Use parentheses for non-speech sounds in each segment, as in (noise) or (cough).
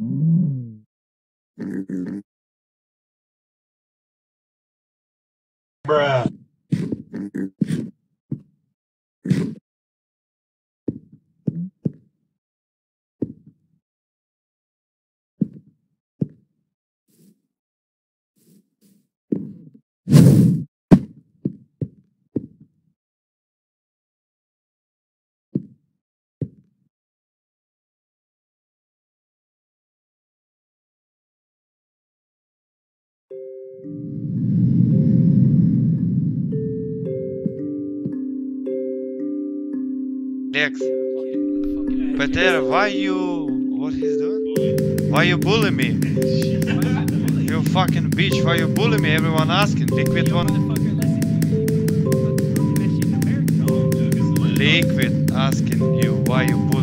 Mm. Mm-hmm. Lex. Peter, why you... What he's doing? Why you bully me? You fucking bitch, why you bully me? Everyone asking. Liquid one... Liquid asking you why you bully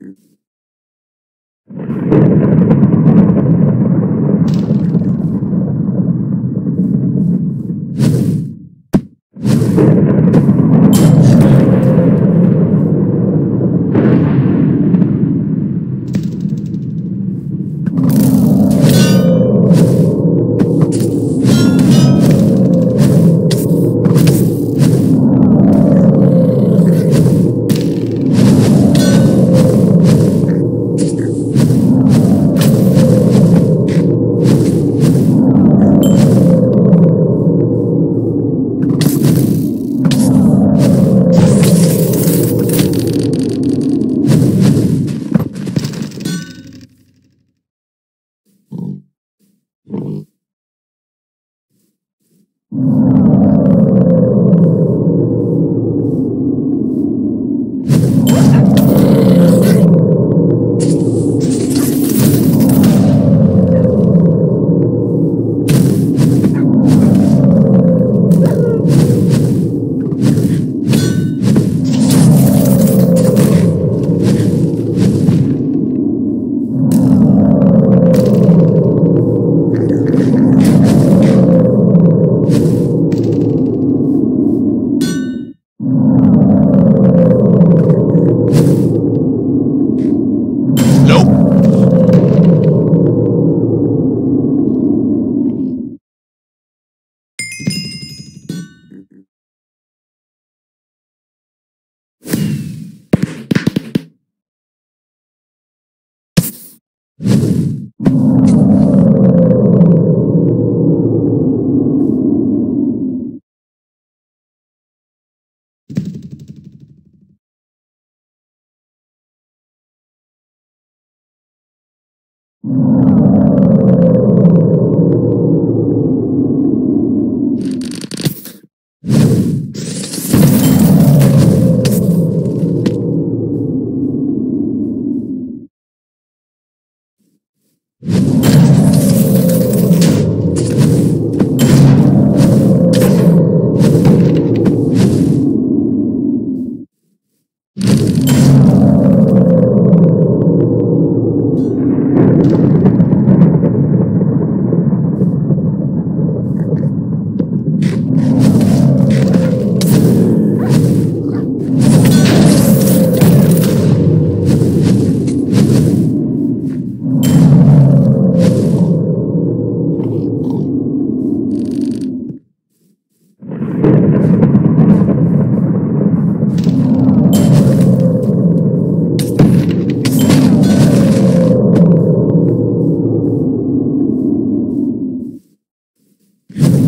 Thank you. you (laughs)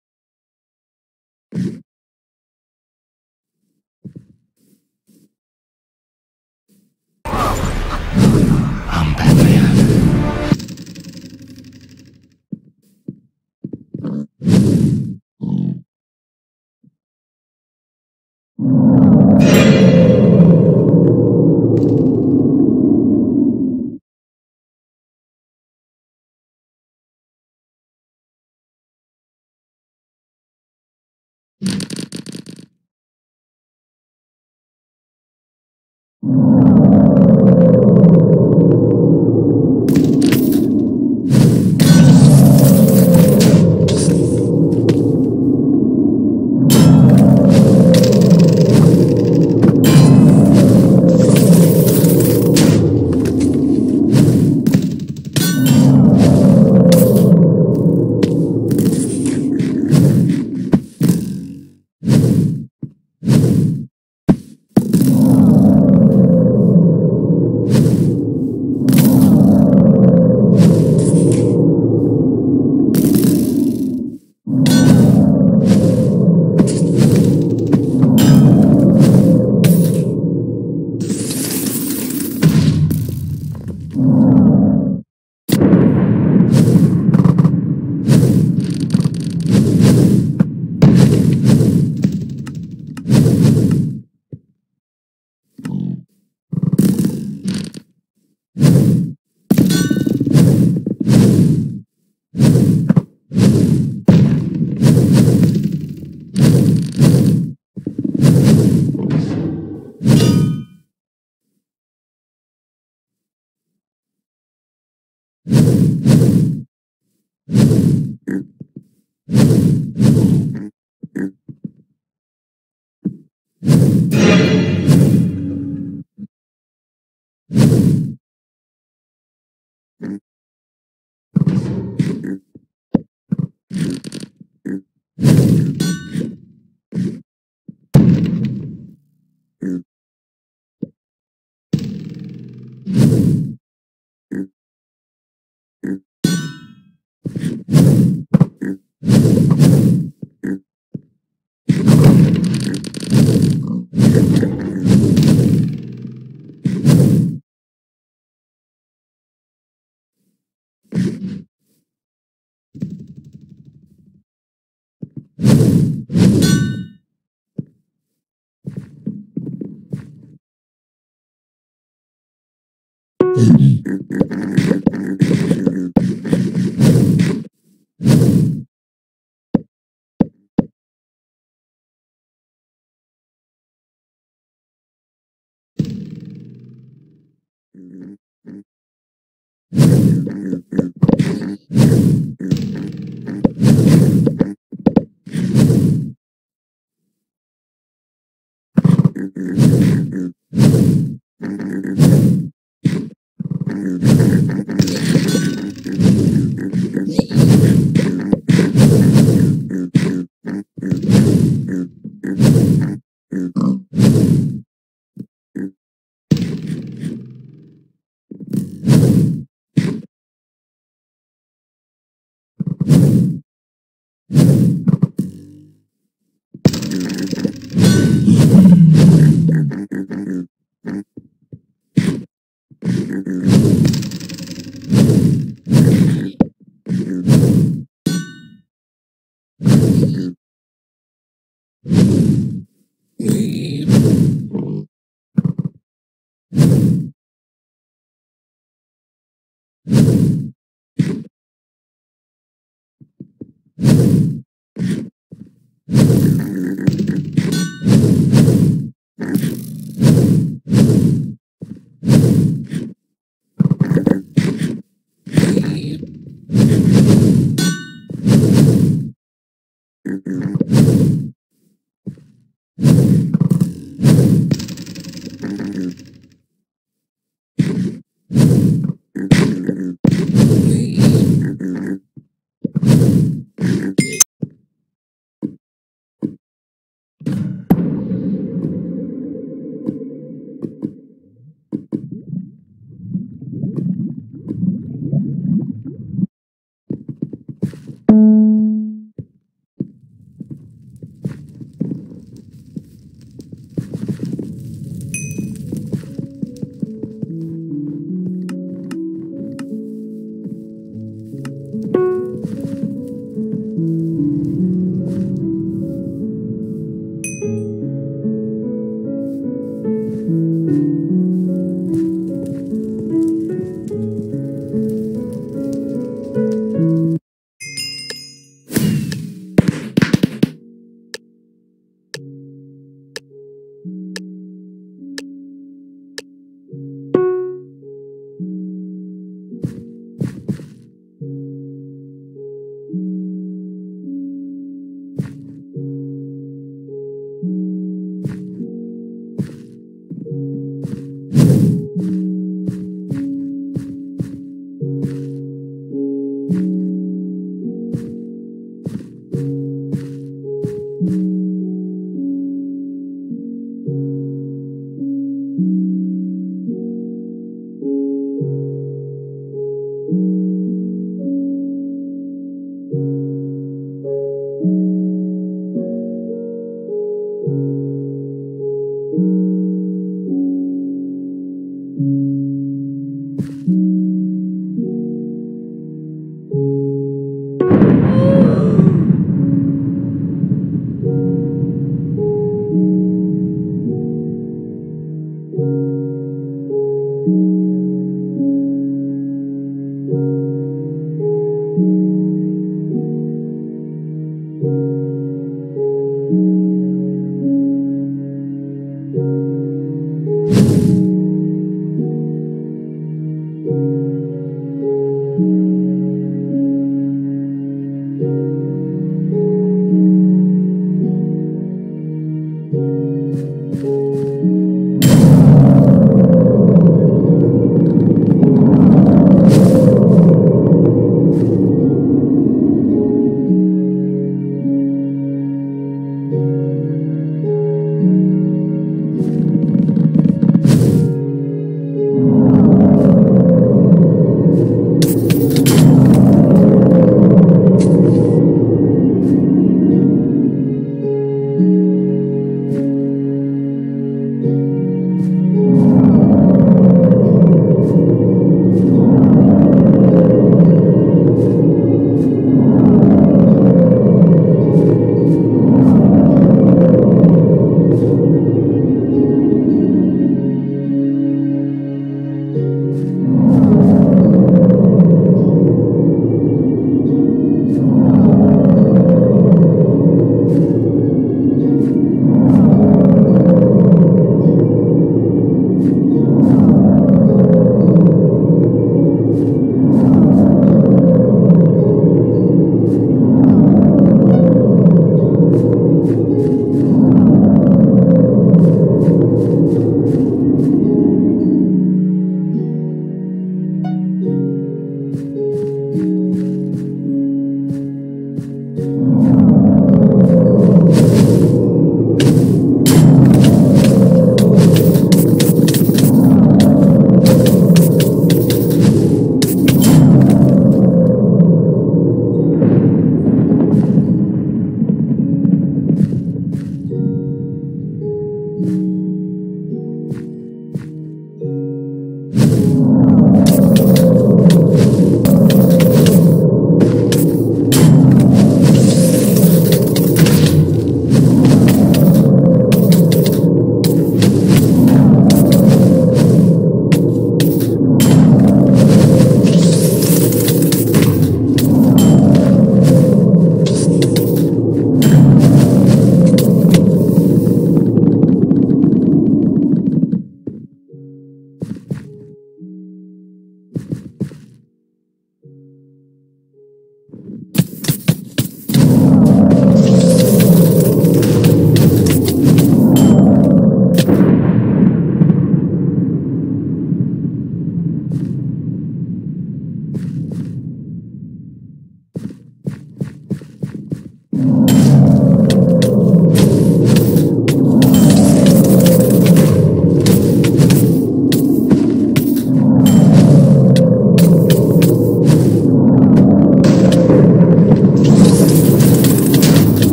Mm-hmm.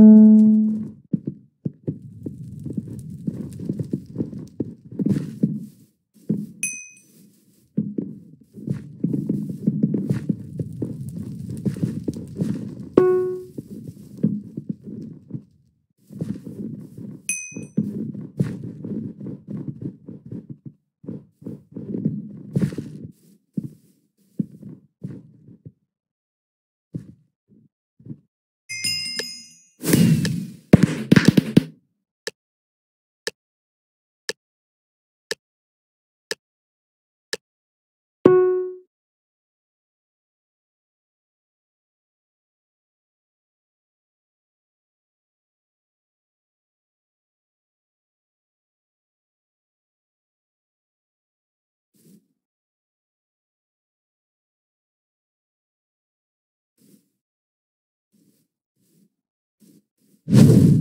Música you